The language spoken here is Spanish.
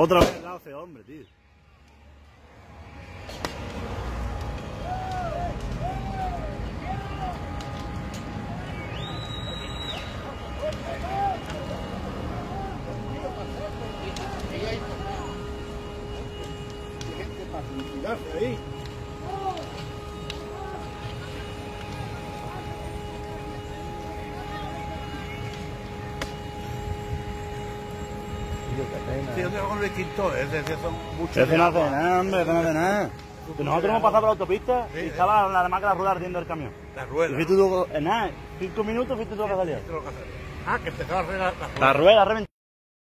Otra vez al ese hombre, tío. gente Sí, yo tengo con Luis Quinto, ese, ese son muchos. Ese no hace nada, hombre, ese no hace nada. Que nosotros hemos pasado por la autopista Sí, y estaba la demás que la rueda ardiendo el camión. La Y rueda. fuiste tú, en nada, cinco minutos fuiste tú a que salía. Ah, que empezaba a arreglar la rueda. La rueda reventó.